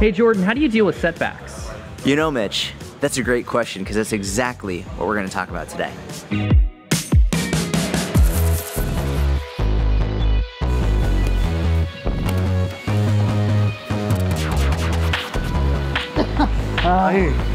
Hey Jordan, how do you deal with setbacks? You know, Mitch, that's a great question because that's exactly what we're going to talk about today. All right,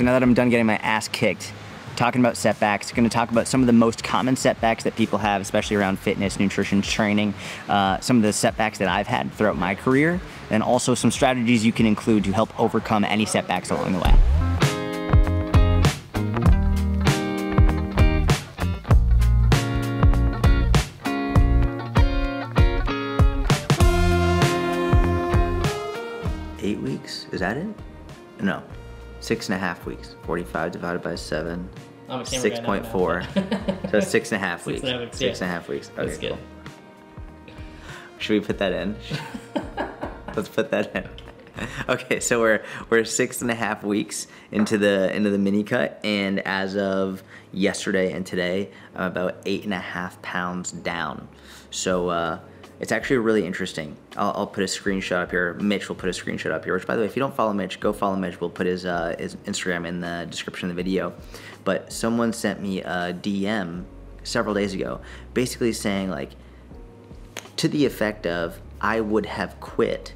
so now that I'm done getting my ass kicked, talking about setbacks, going to talk about some of the most common setbacks that people have, especially around fitness, nutrition, training, uh, some of the setbacks that I've had throughout my career, and also some strategies you can include to help overcome any setbacks along the way. Eight weeks? Is that it? No. Six and a half weeks. 45 divided by seven. I'm a camera 6.4. so six and a half weeks. Six and a half weeks, Six yeah. and a half weeks. Okay, That's good. cool. Should we put that in? Let's put that in. Okay, so we're we're six and a half weeks into the into the mini cut, and as of yesterday and today, I'm about eight and a half pounds down. So uh, it's actually really interesting. I'll, I'll put a screenshot up here. Mitch will put a screenshot up here. Which, by the way, if you don't follow Mitch, go follow Mitch. We'll put his uh, his Instagram in the description of the video. But someone sent me a DM several days ago, basically saying like to the effect of I would have quit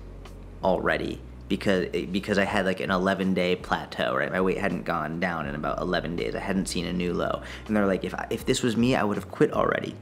already because because I had like an 11 day plateau, right? My weight hadn't gone down in about 11 days. I hadn't seen a new low, and they're like, if I, if this was me, I would have quit already.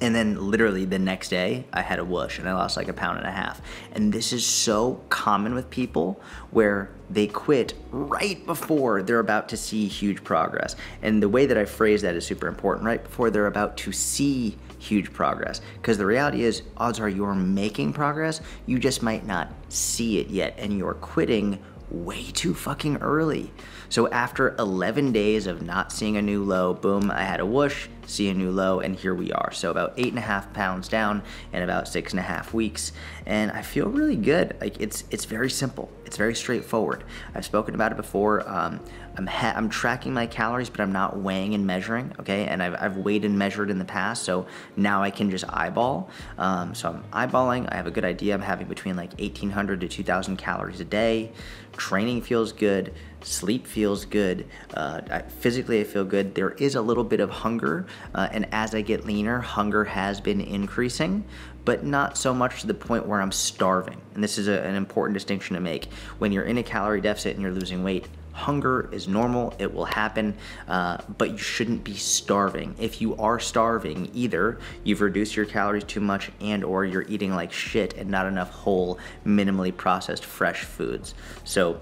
And then literally the next day, I had a whoosh and I lost like a pound and a half. And this is so common with people where they quit right before they're about to see huge progress. And the way that I phrase that is super important, right before they're about to see huge progress. Because the reality is, odds are you're making progress, you just might not see it yet. And you're quitting way too fucking early. So after 11 days of not seeing a new low, boom, I had a whoosh, see a new low, and here we are. So about eight and a half pounds down in about six and a half weeks, and I feel really good. Like it's it's very simple. It's very straightforward. I've spoken about it before. Um, I'm I'm tracking my calories, but I'm not weighing and measuring. Okay, and I've, I've weighed and measured in the past, so now I can just eyeball. Um, so I'm eyeballing. I have a good idea. I'm having between like 1,800 to 2,000 calories a day. Training feels good. Sleep feels good. Uh, I, physically, I feel good. There is a little bit of hunger, uh, and as I get leaner, hunger has been increasing, but not so much to the point where I'm starving. And this is a, an important distinction to make. When you're in a calorie deficit and you're losing weight, hunger is normal it will happen uh, but you shouldn't be starving. If you are starving either you've reduced your calories too much and or you're eating like shit and not enough whole minimally processed fresh foods. So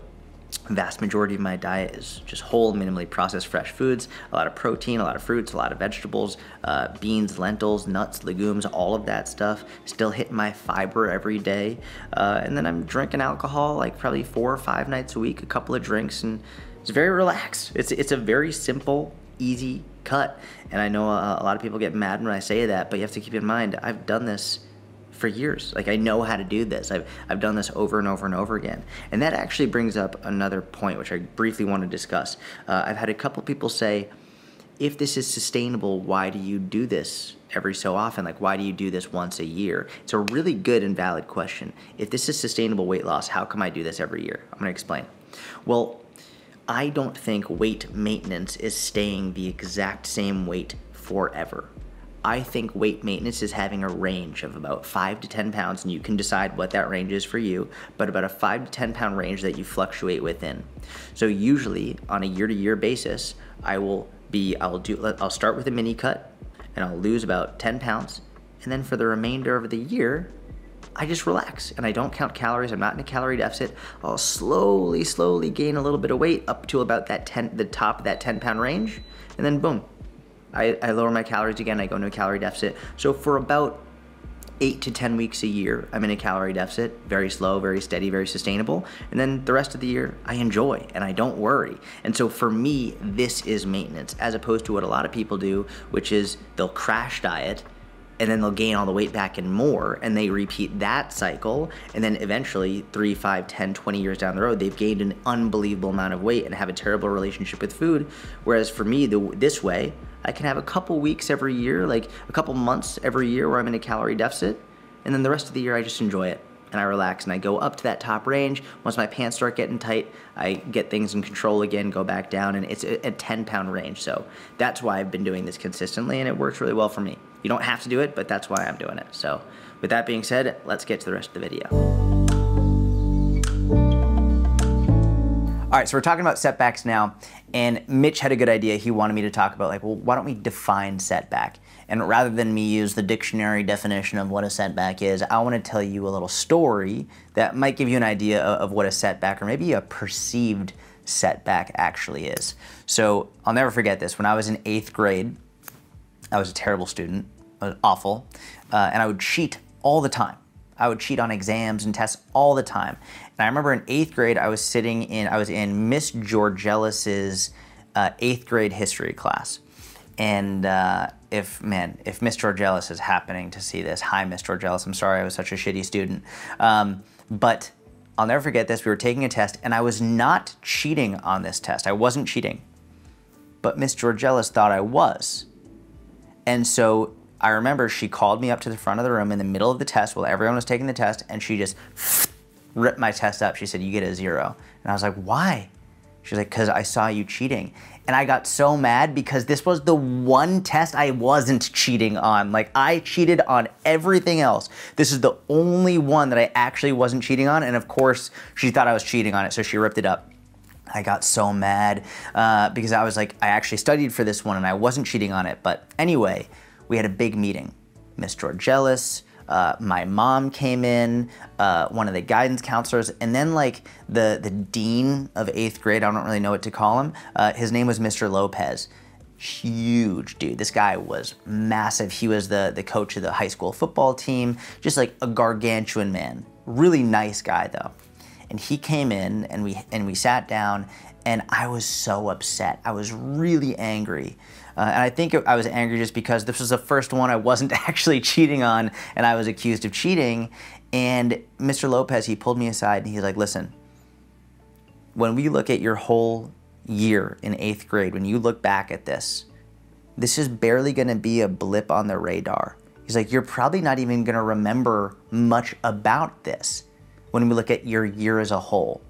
vast majority of my diet is just whole minimally processed fresh foods a lot of protein a lot of fruits a lot of vegetables uh, beans lentils nuts legumes all of that stuff. Still hitting my fiber every day. Uh, and then i'm drinking alcohol like probably four or five nights a week a couple of drinks and it's very relaxed. It's, it's a very simple easy cut. And i know a, a lot of people get mad when i say that but you have to keep in mind i've done this for years. Like I know how to do this. I've I've done this over and over and over again. And that actually brings up another point which I briefly want to discuss. Uh, I've had a couple people say, if this is sustainable, why do you do this every so often? Like why do you do this once a year? It's a really good and valid question. If this is sustainable weight loss, how come I do this every year? I'm gonna explain. Well, I don't think weight maintenance is staying the exact same weight forever. I think weight maintenance is having a range of about 5 to 10 pounds, and you can decide what that range is for you, but about a 5 to 10 pound range that you fluctuate within. So, usually on a year to year basis, I will be, I'll do, I'll start with a mini cut and I'll lose about 10 pounds, and then for the remainder of the year, I just relax and I don't count calories. I'm not in a calorie deficit. I'll slowly, slowly gain a little bit of weight up to about that 10, the top of that 10 pound range, and then boom, I, I lower my calories again. I go into a calorie deficit. So for about eight to 10 weeks a year, I'm in a calorie deficit, very slow, very steady, very sustainable. And then the rest of the year, I enjoy and I don't worry. And so for me, this is maintenance as opposed to what a lot of people do, which is they'll crash diet and then they'll gain all the weight back and more and they repeat that cycle and then eventually 3 5 10 20 years down the road they've gained an unbelievable amount of weight and have a terrible relationship with food whereas for me the, this way i can have a couple weeks every year like a couple months every year where i'm in a calorie deficit and then the rest of the year i just enjoy it and I relax and I go up to that top range. Once my pants start getting tight, I get things in control again, go back down, and it's a, a 10 pound range. So that's why I've been doing this consistently, and it works really well for me. You don't have to do it, but that's why I'm doing it. So, with that being said, let's get to the rest of the video. All right, so we're talking about setbacks now, and Mitch had a good idea. He wanted me to talk about, like, well, why don't we define setback? And rather than me use the dictionary definition of what a setback is, I want to tell you a little story that might give you an idea of what a setback or maybe a perceived setback actually is. So I'll never forget this. When I was in eighth grade, I was a terrible student, awful, uh, and I would cheat all the time. I would cheat on exams and tests all the time. And I remember in eighth grade, I was sitting in, I was in Miss Georgellis's uh, eighth grade history class. And uh, if, man, if Miss Georgellis is happening to see this, hi, Miss Georgellis, I'm sorry I was such a shitty student. Um, but I'll never forget this. We were taking a test, and I was not cheating on this test. I wasn't cheating. But Miss Georgellis thought I was. And so I remember she called me up to the front of the room in the middle of the test while everyone was taking the test, and she just ripped my test up. She said, You get a zero. And I was like, Why? She's like, Because I saw you cheating. And I got so mad because this was the one test I wasn't cheating on. Like, I cheated on everything else. This is the only one that I actually wasn't cheating on. And of course, she thought I was cheating on it, so she ripped it up. I got so mad uh, because I was like, I actually studied for this one and I wasn't cheating on it. But anyway, we had a big meeting. Miss Georgellis, uh, my mom came in, uh, one of the guidance counselors, and then like the the dean of eighth grade. I don't really know what to call him. Uh, his name was Mr. Lopez. Huge dude. This guy was massive. He was the the coach of the high school football team. Just like a gargantuan man. Really nice guy though and he came in and we and we sat down and I was so upset. I was really angry. Uh, and I think I was angry just because this was the first one I wasn't actually cheating on and I was accused of cheating. And Mr. Lopez, he pulled me aside and he's like, listen, when we look at your whole year in eighth grade, when you look back at this, this is barely gonna be a blip on the radar. He's like, you're probably not even gonna remember much about this when we look at your year as a whole.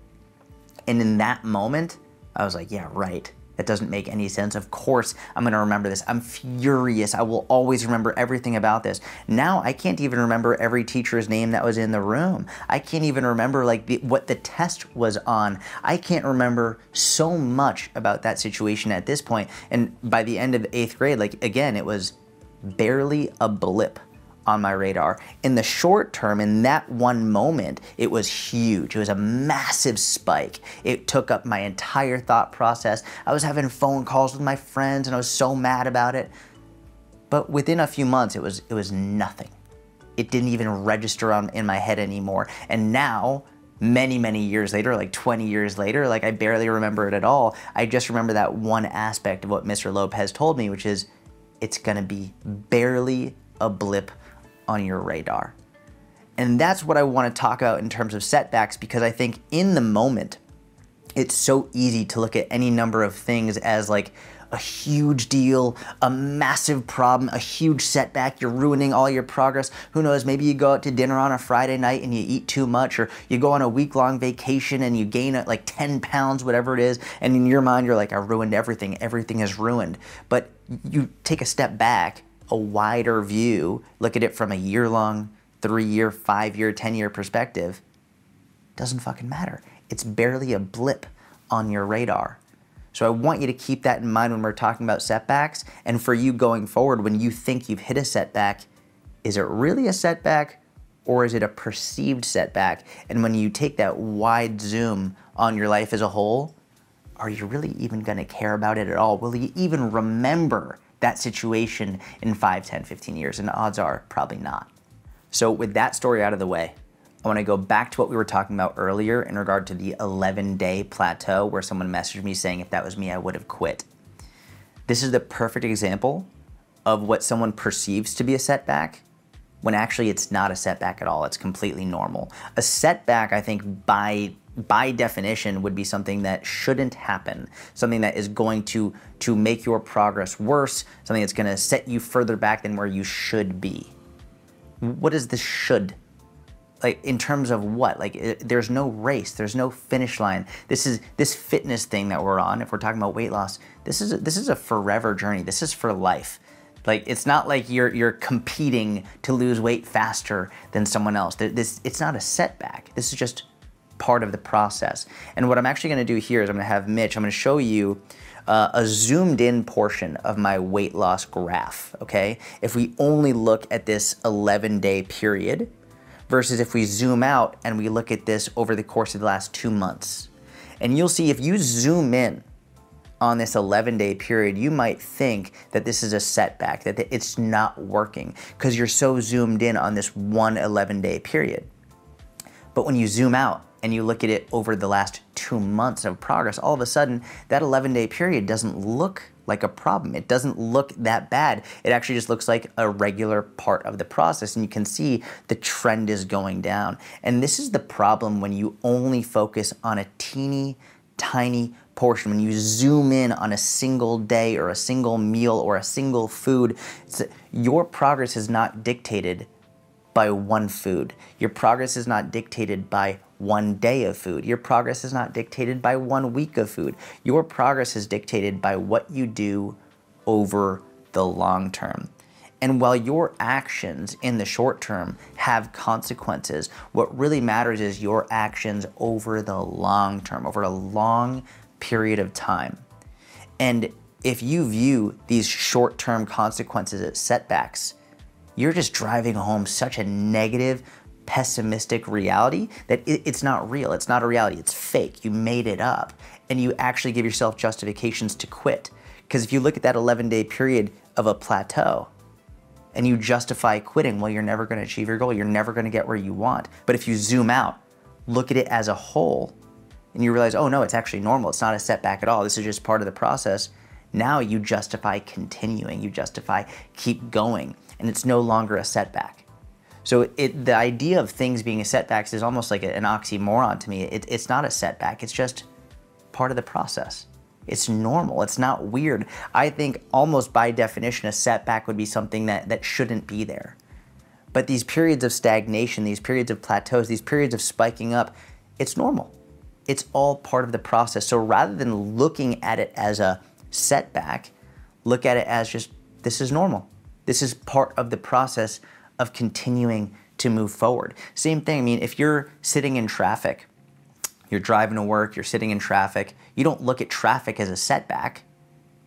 And in that moment, I was like, yeah, right. That doesn't make any sense. Of course, I'm gonna remember this. I'm furious. I will always remember everything about this. Now, I can't even remember every teacher's name that was in the room. I can't even remember like the, what the test was on. I can't remember so much about that situation at this point. And by the end of eighth grade, like again, it was barely a blip on my radar. In the short term, in that one moment, it was huge. It was a massive spike. It took up my entire thought process. I was having phone calls with my friends and I was so mad about it. But within a few months, it was, it was nothing. It didn't even register on, in my head anymore. And now, many, many years later, like 20 years later, like I barely remember it at all. I just remember that one aspect of what Mr. Lopez told me, which is it's gonna be barely a blip on your radar. And that's what I want to talk about in terms of setbacks because I think in the moment, it's so easy to look at any number of things as like a huge deal, a massive problem, a huge setback. You're ruining all your progress. Who knows? Maybe you go out to dinner on a Friday night and you eat too much, or you go on a week long vacation and you gain uh, like 10 pounds, whatever it is. And in your mind, you're like, I ruined everything. Everything is ruined. But you take a step back a wider view, look at it from a year long, three year, five year, 10 year perspective, doesn't fucking matter. It's barely a blip on your radar. So I want you to keep that in mind when we're talking about setbacks. And for you going forward, when you think you've hit a setback, is it really a setback or is it a perceived setback? And when you take that wide zoom on your life as a whole, are you really even gonna care about it at all? Will you even remember that situation in 5, 10, 15 years? And odds are probably not. So, with that story out of the way, I want to go back to what we were talking about earlier in regard to the 11 day plateau where someone messaged me saying if that was me, I would have quit. This is the perfect example of what someone perceives to be a setback when actually it's not a setback at all. It's completely normal. A setback, I think, by by definition would be something that shouldn't happen. Something that is going to to make your progress worse. Something that's going to set you further back than where you should be. What is the should? Like in terms of what? Like it, there's no race. There's no finish line. This is this fitness thing that we're on if we're talking about weight loss this is a, this is a forever journey. This is for life. Like it's not like you're you're competing to lose weight faster than someone else. This it's not a setback. This is just part of the process. And what I'm actually going to do here is I'm to have Mitch, I'm going to show you uh, a zoomed in portion of my weight loss graph, okay? If we only look at this 11 day period versus if we zoom out and we look at this over the course of the last two months. And you'll see if you zoom in on this 11 day period, you might think that this is a setback, that it's not working because you're so zoomed in on this one 11 day period. But when you zoom out and you look at it over the last two months of progress, all of a sudden that 11 day period doesn't look like a problem. It doesn't look that bad. It actually just looks like a regular part of the process. And you can see the trend is going down. And this is the problem when you only focus on a teeny tiny portion. When you zoom in on a single day or a single meal or a single food, your progress is not dictated by one food. Your progress is not dictated by one day of food. Your progress is not dictated by one week of food. Your progress is dictated by what you do over the long term. And while your actions in the short term have consequences, what really matters is your actions over the long term, over a long period of time. And if you view these short term consequences as setbacks, you're just driving home such a negative, pessimistic reality that it's not real. It's not a reality. It's fake. You made it up. And you actually give yourself justifications to quit. Because if you look at that 11 day period of a plateau and you justify quitting, well, you're never going to achieve your goal. You're never going to get where you want. But if you zoom out, look at it as a whole, and you realize, oh no, it's actually normal. It's not a setback at all. This is just part of the process. Now you justify continuing. You justify keep going. And it's no longer a setback. So it, the idea of things being a setbacks is almost like an oxymoron to me. It, it's not a setback. It's just part of the process. It's normal. It's not weird. I think almost by definition, a setback would be something that, that shouldn't be there. But these periods of stagnation, these periods of plateaus, these periods of spiking up, it's normal. It's all part of the process. So rather than looking at it as a setback, look at it as just this is normal. This is part of the process of continuing to move forward. Same thing, I mean, if you're sitting in traffic, you're driving to work, you're sitting in traffic, you don't look at traffic as a setback.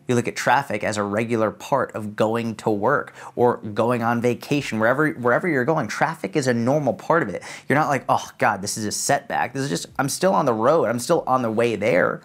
You look at traffic as a regular part of going to work or going on vacation, wherever wherever you're going. Traffic is a normal part of it. You're not like, oh God, this is a setback. This is just I'm still on the road. I'm still on the way there.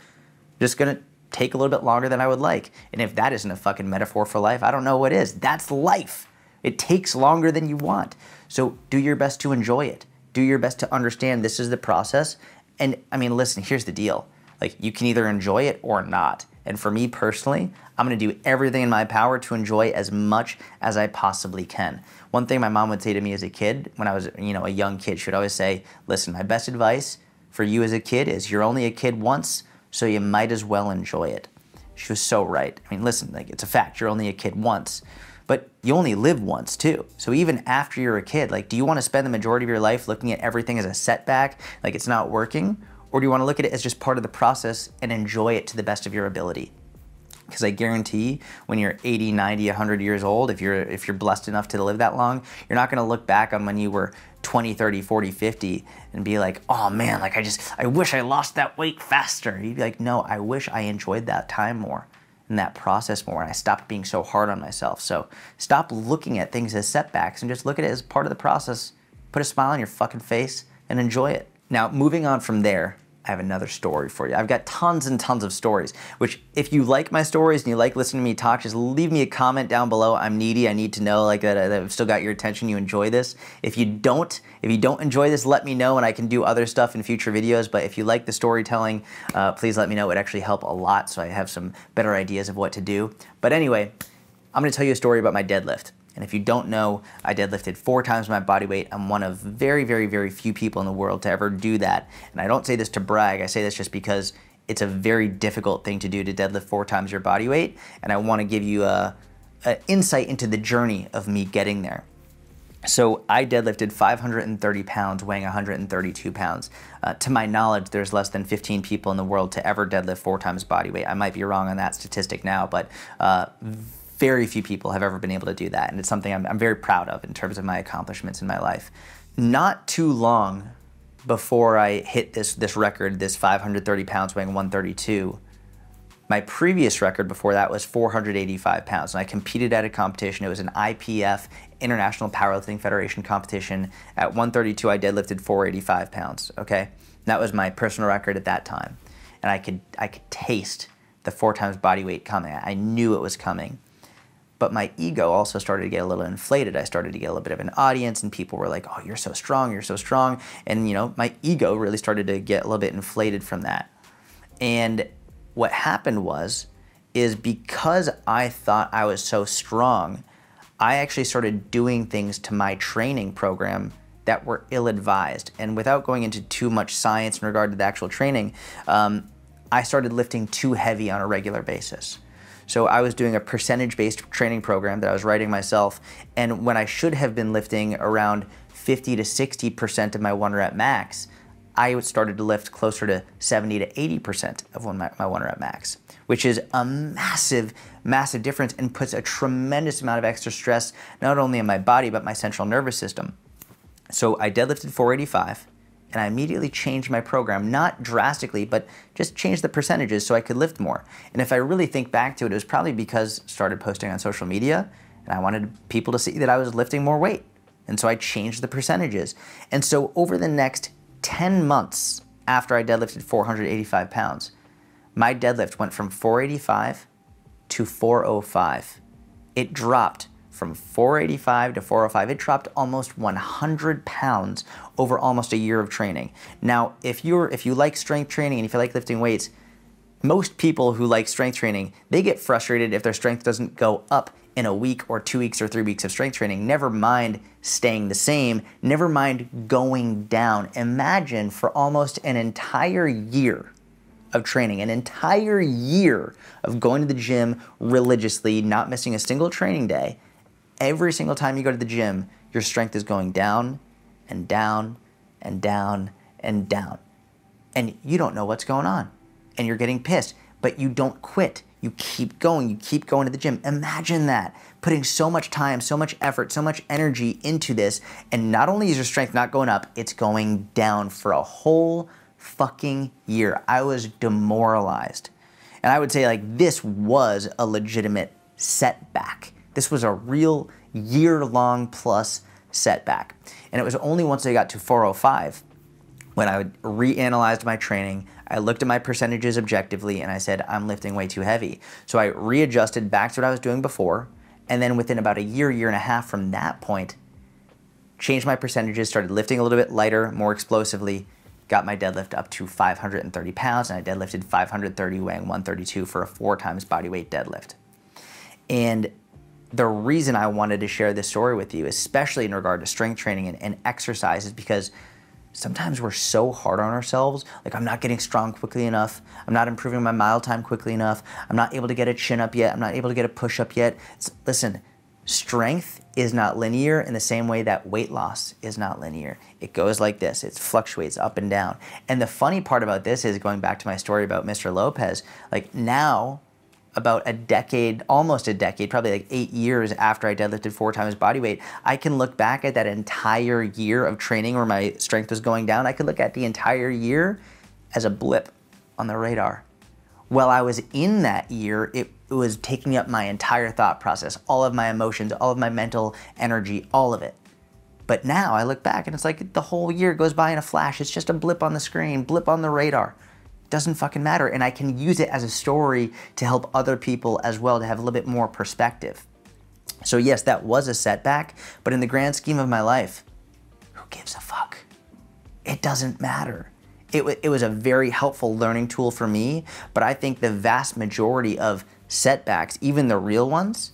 Just gonna take a little bit longer than I would like. And if that isn't a fucking metaphor for life, I don't know what is. That's life. It takes longer than you want. So do your best to enjoy it. Do your best to understand this is the process. And I mean, listen, here's the deal. Like you can either enjoy it or not. And for me personally, I'm gonna do everything in my power to enjoy as much as I possibly can. One thing my mom would say to me as a kid, when I was, you know, a young kid, she would always say, listen, my best advice for you as a kid is you're only a kid once, so you might as well enjoy it. She was so right. I mean, listen, like it's a fact, you're only a kid once but you only live once too. So even after you're a kid, like, do you want to spend the majority of your life looking at everything as a setback, like it's not working? Or do you want to look at it as just part of the process and enjoy it to the best of your ability? Because I guarantee when you're 80, 90, 100 years old, if you're if you're blessed enough to live that long, you're not going to look back on when you were 20, 30, 40, 50 and be like, "Oh man, like I just I wish I lost that weight faster." You'd be like, "No, I wish I enjoyed that time more." In that process more and I stopped being so hard on myself. So stop looking at things as setbacks and just look at it as part of the process. Put a smile on your fucking face and enjoy it. Now, moving on from there, I have another story for you. I've got tons and tons of stories, which if you like my stories and you like listening to me talk, just leave me a comment down below. I'm needy. I need to know like that, I've still got your attention. You enjoy this. If you don't, if you don't enjoy this, let me know and I can do other stuff in future videos. But if you like the storytelling, uh, please let me know. It would actually help a lot so I have some better ideas of what to do. But anyway, I'm gonna tell you a story about my deadlift. And if you don't know, I deadlifted four times my body weight. I'm one of very, very, very few people in the world to ever do that. And I don't say this to brag, I say this just because it's a very difficult thing to do to deadlift four times your body weight. And I want to give you a, a insight into the journey of me getting there. So I deadlifted 530 pounds, weighing 132 pounds. Uh, to my knowledge, there's less than 15 people in the world to ever deadlift four times body weight. I might be wrong on that statistic now, but uh, very few people have ever been able to do that. And it's something I'm, I'm very proud of in terms of my accomplishments in my life. Not too long before I hit this, this record, this 530 pounds weighing 132, my previous record before that was 485 pounds, and I competed at a competition. It was an IPF International Powerlifting Federation competition. At 132, I deadlifted 485 pounds. Okay, that was my personal record at that time, and I could I could taste the four times body weight coming. I knew it was coming, but my ego also started to get a little inflated. I started to get a little bit of an audience, and people were like, "Oh, you're so strong, you're so strong," and you know, my ego really started to get a little bit inflated from that, and what happened was is because I thought I was so strong, I actually started doing things to my training program that were ill-advised. And without going into too much science in regard to the actual training, um, I started lifting too heavy on a regular basis. So I was doing a percentage-based training program that I was writing myself, and when I should have been lifting around 50 to 60% of my one rep max, I started to lift closer to 70 to 80% of my, my one rep max, which is a massive, massive difference and puts a tremendous amount of extra stress not only on my body, but my central nervous system. So I deadlifted 485 and I immediately changed my program, not drastically, but just changed the percentages so I could lift more. And if I really think back to it, it was probably because I started posting on social media and I wanted people to see that I was lifting more weight. And so I changed the percentages. And so over the next 10 months after I deadlifted 485 pounds, my deadlift went from 485 to 405. It dropped from 485 to 405. It dropped almost 100 pounds over almost a year of training. Now, if you're if you like strength training and if you like lifting weights, most people who like strength training, they get frustrated if their strength doesn't go up in a week or two weeks or three weeks of strength training. Never mind staying the same, never mind going down. Imagine for almost an entire year of training, an entire year of going to the gym religiously, not missing a single training day. Every single time you go to the gym, your strength is going down and down and down and down. And you don't know what's going on. And you're getting pissed, but you don't quit you keep going, you keep going to the gym. Imagine that, putting so much time, so much effort, so much energy into this, and not only is your strength not going up, it's going down for a whole fucking year. I was demoralized. And I would say, like, this was a legitimate setback. This was a real year long plus setback. And it was only once I got to 405 when I reanalyzed my training, I looked at my percentages objectively and I said, I'm lifting way too heavy. So I readjusted back to what I was doing before. And then within about a year, year and a half from that point, changed my percentages, started lifting a little bit lighter, more explosively, got my deadlift up to 530 pounds, and I deadlifted 530, weighing 132 for a four times body weight deadlift. And the reason I wanted to share this story with you, especially in regard to strength training and, and exercise, is because sometimes we're so hard on ourselves. Like, I'm not getting strong quickly enough. I'm not improving my mile time quickly enough. I'm not able to get a chin up yet. I'm not able to get a push up yet. It's, listen, strength is not linear in the same way that weight loss is not linear. It goes like this it fluctuates up and down. And the funny part about this is going back to my story about Mr. Lopez, like now, about a decade, almost a decade, probably like eight years after I deadlifted four times body weight, I can look back at that entire year of training where my strength was going down. I could look at the entire year as a blip on the radar. While I was in that year, it, it was taking up my entire thought process, all of my emotions, all of my mental energy, all of it. But now I look back and it's like the whole year goes by in a flash. It's just a blip on the screen, blip on the radar doesn't fucking matter. And I can use it as a story to help other people as well to have a little bit more perspective. So, yes, that was a setback, but in the grand scheme of my life, who gives a fuck? It doesn't matter. It, it was a very helpful learning tool for me, but I think the vast majority of setbacks, even the real ones,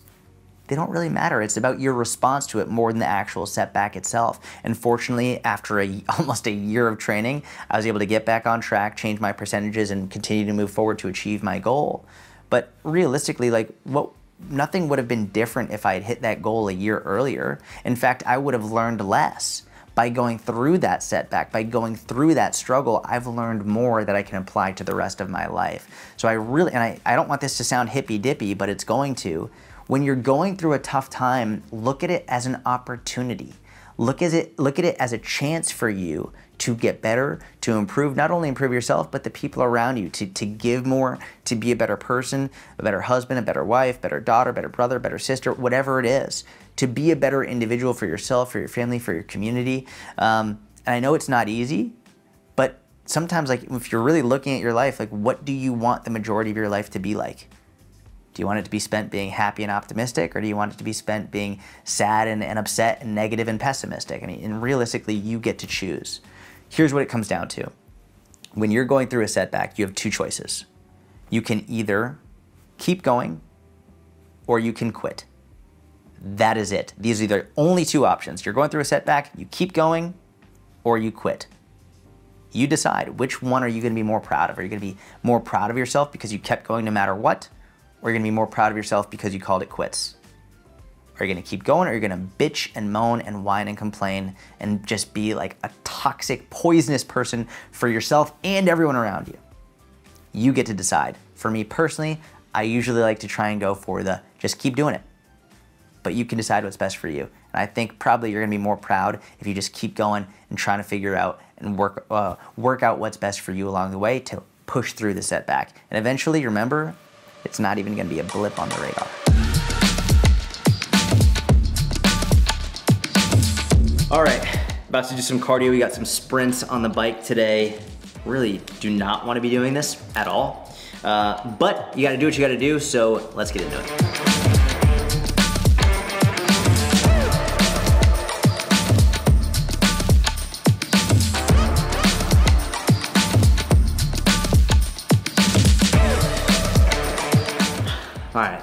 they don't really matter. It's about your response to it more than the actual setback itself. And fortunately, after a, almost a year of training, I was able to get back on track, change my percentages, and continue to move forward to achieve my goal. But realistically, like what nothing would have been different if I had hit that goal a year earlier. In fact, I would have learned less by going through that setback, by going through that struggle, I've learned more that I can apply to the rest of my life. So I really, and I, I don't want this to sound hippy dippy, but it's going to. When you're going through a tough time, look at it as an opportunity. Look at it, look at it as a chance for you to get better, to improve, not only improve yourself, but the people around you, to, to give more, to be a better person, a better husband, a better wife, better daughter, better brother, better sister, whatever it is, to be a better individual for yourself, for your family, for your community. Um, and I know it's not easy, but sometimes like if you're really looking at your life, like what do you want the majority of your life to be like? Do you want it to be spent being happy and optimistic, or do you want it to be spent being sad and, and upset and negative and pessimistic? I mean, and realistically, you get to choose. Here's what it comes down to. When you're going through a setback, you have two choices. You can either keep going or you can quit. That is it. These are the only two options. You're going through a setback, you keep going or you quit. You decide which one are you going to be more proud of? Are you going to be more proud of yourself because you kept going no matter what? Or you're gonna be more proud of yourself because you called it quits? Are you gonna keep going or are you gonna bitch and moan and whine and complain and just be like a toxic, poisonous person for yourself and everyone around you? You get to decide. For me personally, I usually like to try and go for the just keep doing it. But you can decide what's best for you. And I think probably you're gonna be more proud if you just keep going and trying to figure out and work, uh, work out what's best for you along the way to push through the setback. And eventually, remember, it's not even gonna be a blip on the radar. All right, about to do some cardio. We got some sprints on the bike today. Really do not wanna be doing this at all. Uh, but you gotta do what you gotta do, so let's get into it.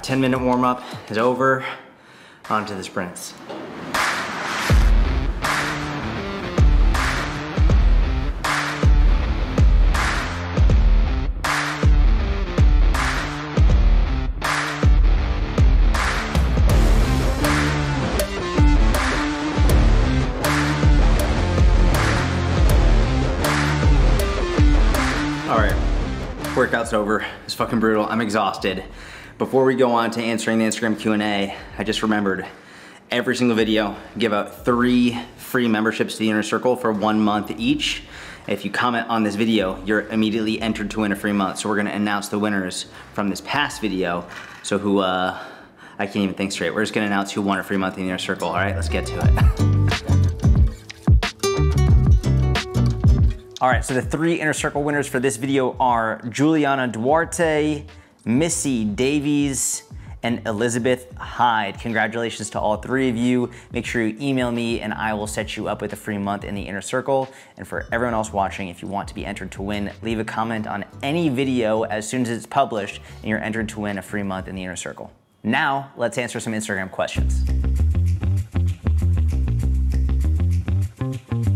10 minute warm up is over. On to the sprints. All right, workout's over. It's fucking brutal. I'm exhausted. Before we go on to answering the Instagram Q&A, I just remembered every single video, give out three free memberships to the Inner Circle for one month each. If you comment on this video, you're immediately entered to win a free month. So we're gonna announce the winners from this past video. So who, uh, I can't even think straight. We're just gonna announce who won a free month in the Inner Circle. All right, let's get to it. All right, so the three Inner Circle winners for this video are Juliana Duarte, Missy Davies, and Elizabeth Hyde. Congratulations to all three of you. Make sure you email me and I will set you up with a free month in the inner circle. And for everyone else watching, if you want to be entered to win, leave a comment on any video as soon as it's published and you're entered to win a free month in the inner circle. Now, let's answer some Instagram questions.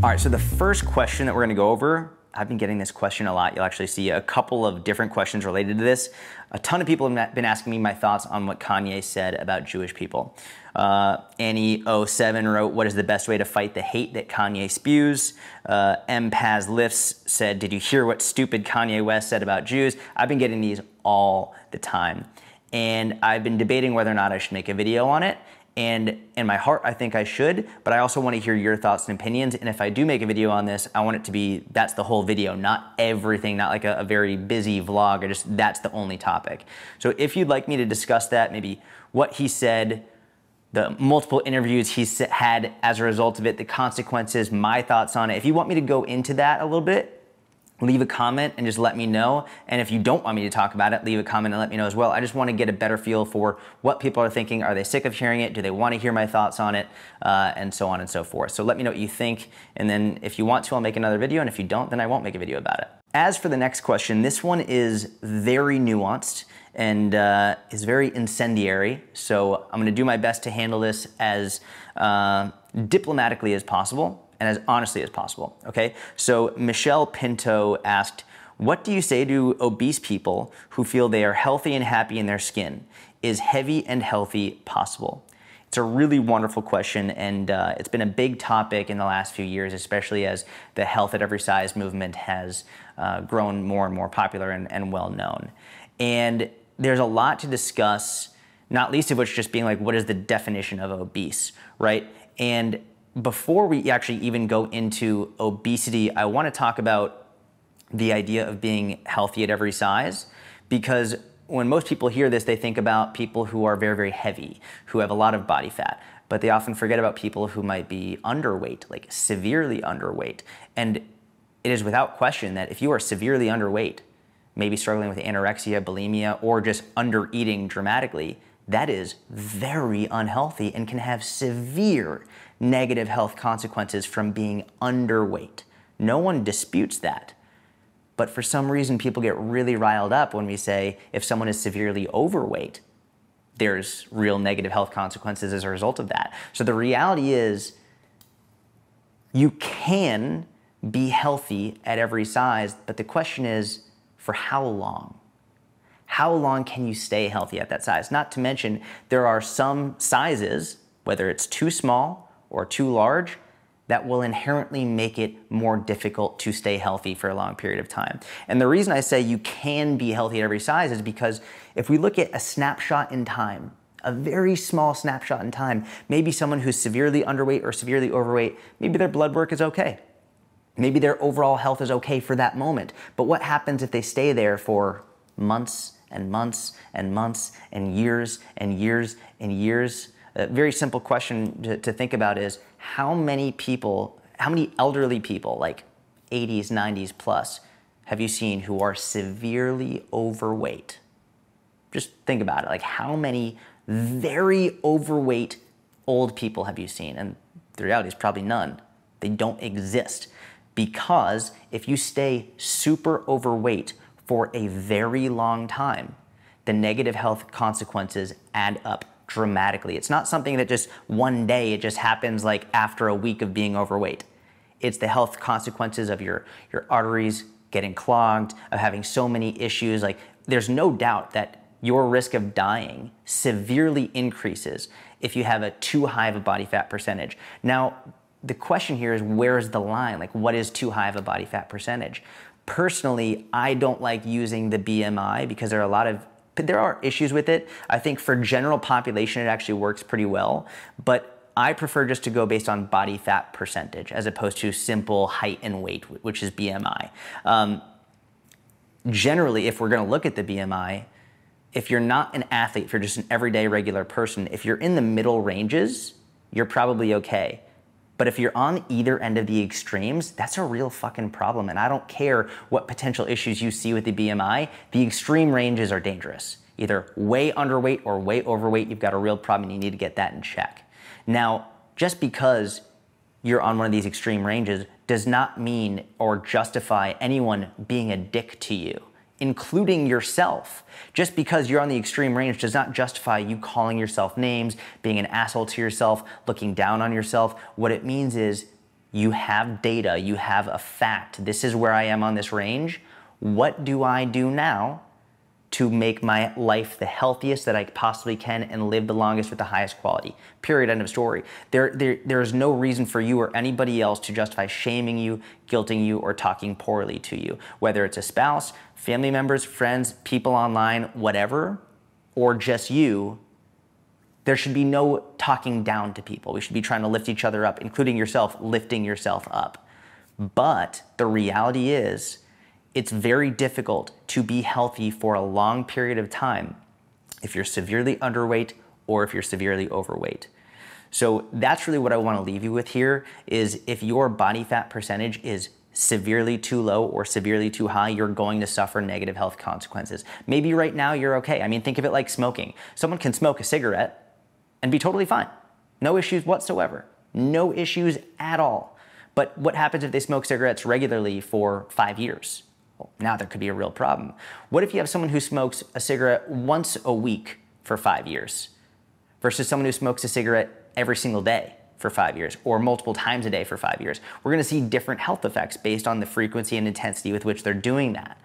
All right, so the first question that we're gonna go over I've been getting this question a lot. You'll actually see a couple of different questions related to this. A ton of people have been asking me my thoughts on what Kanye said about Jewish people. Uh, Annie07 wrote, What is the best way to fight the hate that Kanye spews? Uh, M. Paz Lifts said, Did you hear what stupid Kanye West said about Jews? I've been getting these all the time. And I've been debating whether or not I should make a video on it. And in my heart, I think I should, but I also want to hear your thoughts and opinions. And if I do make a video on this, I want it to be that's the whole video, not everything, not like a, a very busy vlog, or just that's the only topic. So if you'd like me to discuss that, maybe what he said, the multiple interviews he's had as a result of it, the consequences, my thoughts on it. If you want me to go into that a little bit, leave a comment and just let me know. And if you don't want me to talk about it, leave a comment and let me know as well. I just want to get a better feel for what people are thinking. Are they sick of hearing it? Do they want to hear my thoughts on it? Uh, and so on and so forth. So let me know what you think. And then if you want to, I'll make another video. And if you don't, then I won't make a video about it. As for the next question, this one is very nuanced and uh, is very incendiary. So I'm going to do my best to handle this as uh, diplomatically as possible and as honestly as possible. Okay. So Michelle Pinto asked, "What do you say to obese people who feel they are healthy and happy in their skin? Is heavy and healthy possible?" It's a really wonderful question, and uh, it's been a big topic in the last few years, especially as the health at every size movement has uh, grown more and more popular and, and well known. And there's a lot to discuss, not least of which just being like, what is the definition of obese, right? And before we actually even go into obesity, I want to talk about the idea of being healthy at every size because when most people hear this, they think about people who are very, very heavy, who have a lot of body fat. But they often forget about people who might be underweight, like severely underweight. And it is without question that if you are severely underweight, maybe struggling with anorexia, bulimia, or just under eating dramatically, that is very unhealthy and can have severe negative health consequences from being underweight. No one disputes that. But for some reason, people get really riled up when we say if someone is severely overweight, there's real negative health consequences as a result of that. So the reality is, you can be healthy at every size, but the question is, for how long? How long can you stay healthy at that size? Not to mention, there are some sizes, whether it's too small or too large, that will inherently make it more difficult to stay healthy for a long period of time. And the reason I say you can be healthy at every size is because if we look at a snapshot in time, a very small snapshot in time, maybe someone who's severely underweight or severely overweight, maybe their blood work is okay. Maybe their overall health is okay for that moment. But what happens if they stay there for months and months and months and years and years and years? A very simple question to, to think about is how many people, how many elderly people, like 80s, 90s plus, have you seen who are severely overweight? Just think about it. Like, how many very overweight old people have you seen? And the reality is probably none. They don't exist. Because if you stay super overweight for a very long time, the negative health consequences add up dramatically. It's not something that just one day, it just happens like after a week of being overweight. It's the health consequences of your, your arteries getting clogged, of having so many issues. Like, there's no doubt that your risk of dying severely increases if you have a too high of a body fat percentage. Now, the question here is where's the line? Like, what is too high of a body fat percentage? Personally, I don't like using the BMI because there are a lot of there are issues with it. I think for general population, it actually works pretty well. But I prefer just to go based on body fat percentage as opposed to simple height and weight, which is BMI. Um, generally, if we're going to look at the BMI, if you're not an athlete, if you're just an everyday regular person, if you're in the middle ranges, you're probably okay. But if you're on either end of the extremes, that's a real fucking problem. And I don't care what potential issues you see with the BMI, the extreme ranges are dangerous. Either way underweight or way overweight, you've got a real problem and you need to get that in check. Now, just because you're on one of these extreme ranges does not mean or justify anyone being a dick to you including yourself. Just because you're on the extreme range does not justify you calling yourself names, being an asshole to yourself, looking down on yourself. What it means is you have data, you have a fact. This is where I am on this range. What do I do now to make my life the healthiest that I possibly can and live the longest with the highest quality. Period. End of story. There, there, there is no reason for you or anybody else to justify shaming you, guilting you, or talking poorly to you. Whether it's a spouse, family members, friends, people online, whatever, or just you, there should be no talking down to people. We should be trying to lift each other up, including yourself, lifting yourself up. But the reality is, it's very difficult to be healthy for a long period of time if you're severely underweight or if you're severely overweight. So that's really what I want to leave you with here is if your body fat percentage is severely too low or severely too high, you're going to suffer negative health consequences. Maybe right now you're okay. I mean, think of it like smoking. Someone can smoke a cigarette and be totally fine. No issues whatsoever. No issues at all. But what happens if they smoke cigarettes regularly for five years? Level. Now there could be a real problem. What if you have someone who smokes a cigarette once a week for five years versus someone who smokes a cigarette every single day? for five years or multiple times a day for five years. We're gonna see different health effects based on the frequency and intensity with which they're doing that.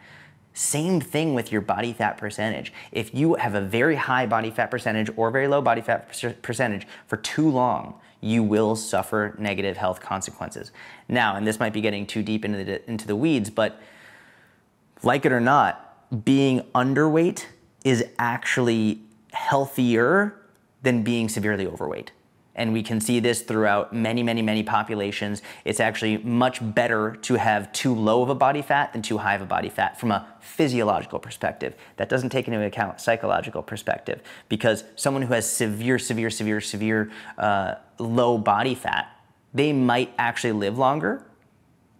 Same thing with your body fat percentage. If you have a very high body fat percentage or very low body fat percentage for too long, you will suffer negative health consequences. Now, and this might be getting too deep into the, into the weeds, but like it or not, being underweight is actually healthier than being severely overweight and we can see this throughout many, many, many populations. It's actually much better to have too low of a body fat than too high of a body fat from a physiological perspective. That doesn't take into account psychological perspective because someone who has severe, severe, severe, severe uh, low body fat, they might actually live longer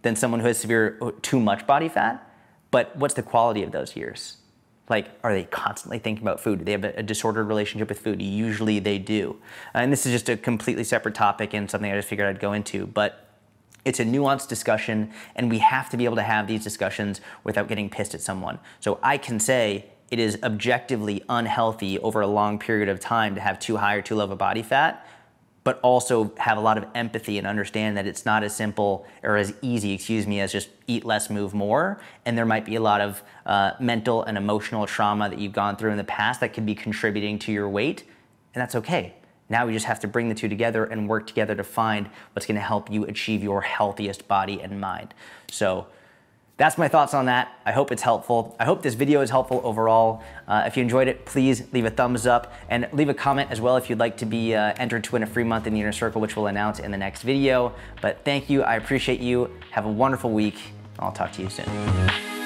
than someone who has severe uh, too much body fat. But what's the quality of those years? Like, are they constantly thinking about food? Do they have a, disordered relationship with food? Usually they do. Uh, and this is just a completely separate topic and something I just figured I'd go into. But it's a nuanced discussion, and we have to be able to have these discussions without getting pissed at someone. So I can say it is objectively unhealthy over a long period of time to have too high or too low of a body fat but also have a lot of empathy and understand that it's not as simple or as easy, excuse me, as just eat less, move more. And there might be a lot of uh, mental and emotional trauma that you've gone through in the past that could be contributing to your weight, and that's okay. Now we just have to bring the two together and work together to find what's gonna help you achieve your healthiest body and mind. So that's my thoughts on that. I hope it's helpful. I hope this video is helpful overall. Uh, if you enjoyed it, please leave a thumbs up and leave a comment as well if you'd like to be uh, entered to win a free month in the Inner Circle, which we'll announce in the next video. But thank you. I appreciate you. Have a wonderful week. I'll talk to you soon.